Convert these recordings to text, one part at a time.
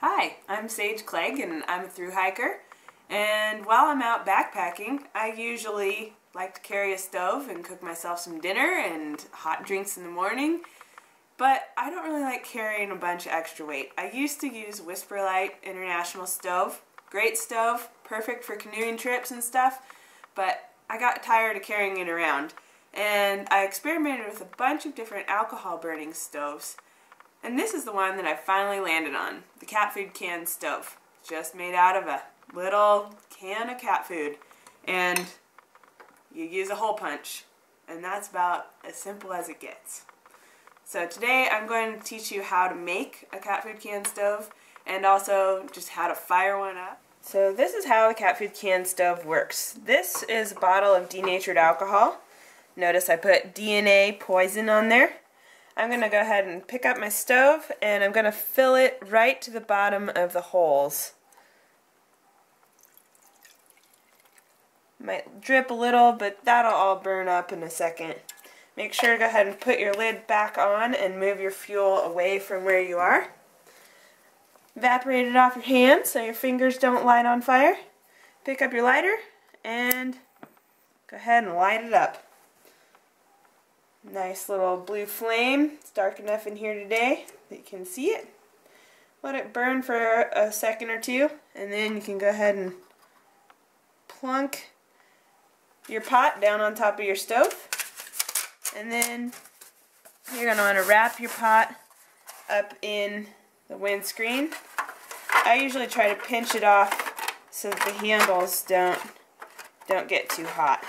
Hi, I'm Sage Clegg and I'm a through hiker. And while I'm out backpacking, I usually like to carry a stove and cook myself some dinner and hot drinks in the morning. But I don't really like carrying a bunch of extra weight. I used to use Whisperlite International Stove. Great stove, perfect for canoeing trips and stuff, but I got tired of carrying it around. And I experimented with a bunch of different alcohol burning stoves. And this is the one that I finally landed on, the cat food can stove. Just made out of a little can of cat food. And you use a hole punch. And that's about as simple as it gets. So today I'm going to teach you how to make a cat food can stove and also just how to fire one up. So this is how the cat food can stove works. This is a bottle of denatured alcohol. Notice I put DNA poison on there. I'm going to go ahead and pick up my stove and I'm going to fill it right to the bottom of the holes. Might drip a little, but that'll all burn up in a second. Make sure to go ahead and put your lid back on and move your fuel away from where you are. Evaporate it off your hand so your fingers don't light on fire. Pick up your lighter and go ahead and light it up. Nice little blue flame. It's dark enough in here today that you can see it. Let it burn for a second or two and then you can go ahead and plunk your pot down on top of your stove. And then you're going to want to wrap your pot up in the windscreen. I usually try to pinch it off so that the handles don't don't get too hot.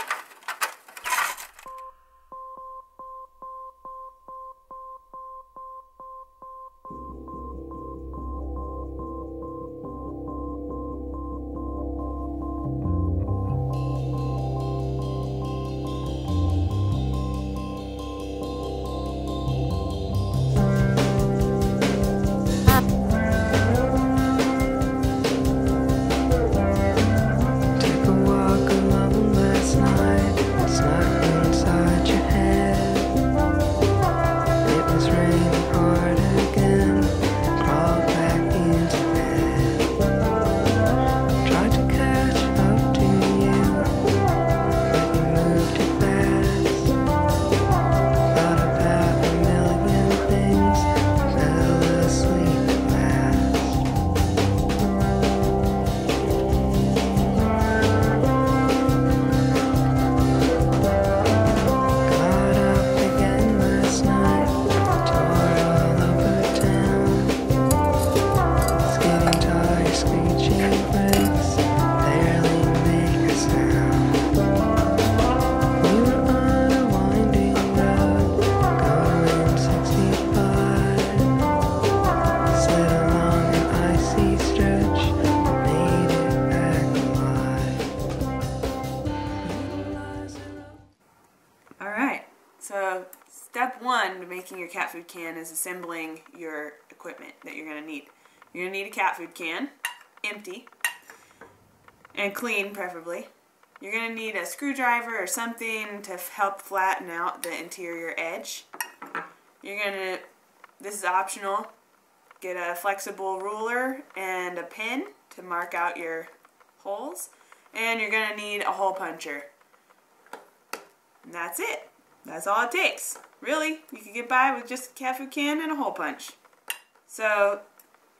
So step one to making your cat food can is assembling your equipment that you're going to need. You're going to need a cat food can, empty, and clean preferably. You're going to need a screwdriver or something to help flatten out the interior edge. You're going to, this is optional, get a flexible ruler and a pin to mark out your holes. And you're going to need a hole puncher. And that's it. That's all it takes. Really, you can get by with just a cat food can and a hole punch. So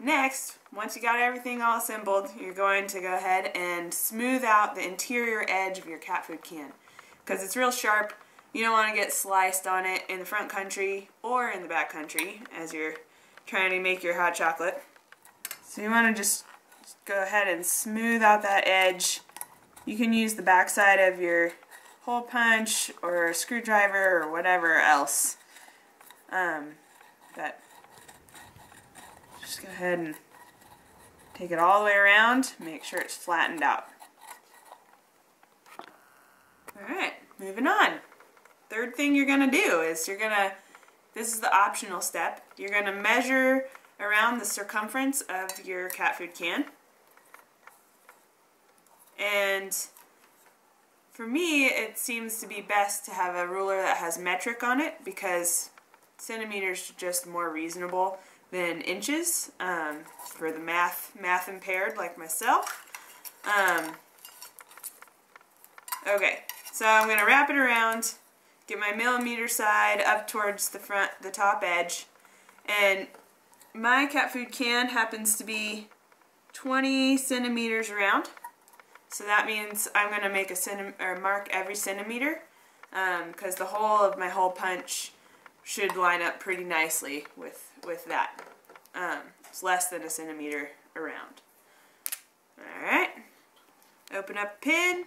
next, once you got everything all assembled, you're going to go ahead and smooth out the interior edge of your cat food can. Because it's real sharp. You don't want to get sliced on it in the front country or in the back country as you're trying to make your hot chocolate. So you want to just go ahead and smooth out that edge. You can use the back side of your hole punch or a screwdriver or whatever else. Um, but just go ahead and take it all the way around, make sure it's flattened out. Alright, moving on. Third thing you're going to do is you're going to, this is the optional step, you're going to measure around the circumference of your cat food can. And for me, it seems to be best to have a ruler that has metric on it because centimeters are just more reasonable than inches um, for the math math impaired like myself. Um, okay, so I'm going to wrap it around, get my millimeter side up towards the front, the top edge, and my cat food can happens to be 20 centimeters around. So that means I'm going to make a centi or mark every centimeter because um, the hole of my hole punch should line up pretty nicely with, with that. Um, it's less than a centimeter around. Alright, open up pin.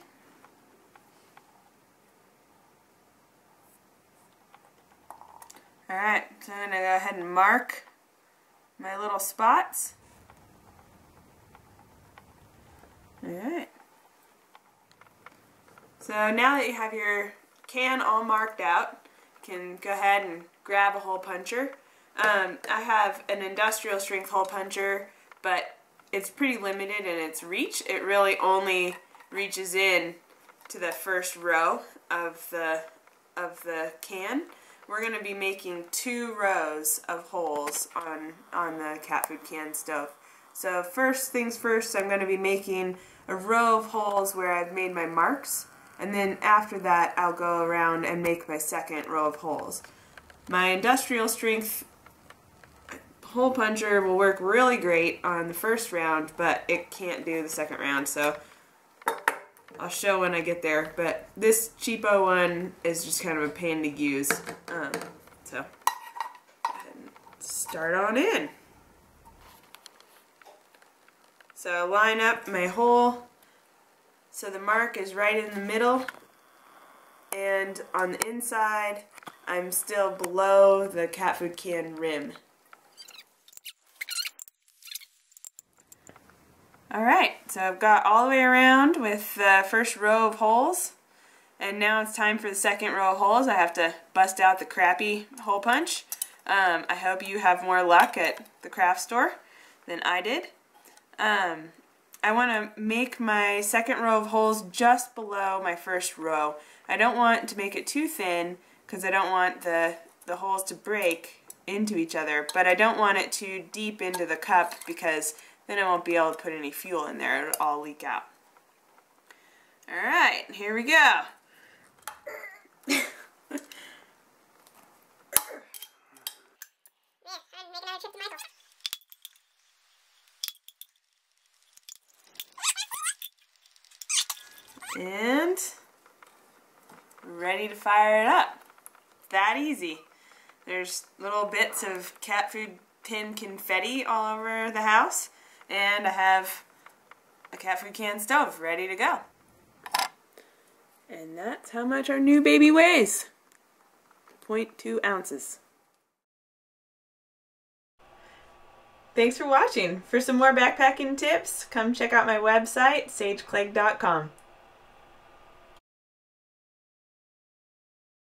Alright, so I'm going to go ahead and mark my little spots. Alright. So now that you have your can all marked out, you can go ahead and grab a hole puncher. Um, I have an industrial strength hole puncher, but it's pretty limited in its reach. It really only reaches in to the first row of the of the can. We're going to be making two rows of holes on on the cat food can stove. So first things first, I'm going to be making a row of holes where I've made my marks and then after that I'll go around and make my second row of holes. My industrial strength hole puncher will work really great on the first round but it can't do the second round so I'll show when I get there but this cheapo one is just kind of a pain to use um, so start on in. So line up my hole so the mark is right in the middle and on the inside I'm still below the cat food can rim. Alright, so I've got all the way around with the first row of holes and now it's time for the second row of holes. I have to bust out the crappy hole punch. Um, I hope you have more luck at the craft store than I did. Um, I want to make my second row of holes just below my first row. I don't want to make it too thin because I don't want the, the holes to break into each other, but I don't want it too deep into the cup because then I won't be able to put any fuel in there. It'll all leak out. Alright, here we go. And ready to fire it up. That easy. There's little bits of cat food tin confetti all over the house. And I have a cat food can stove ready to go. And that's how much our new baby weighs. 0.2 ounces. Thanks for watching. For some more backpacking tips, come check out my website, sageclegg.com.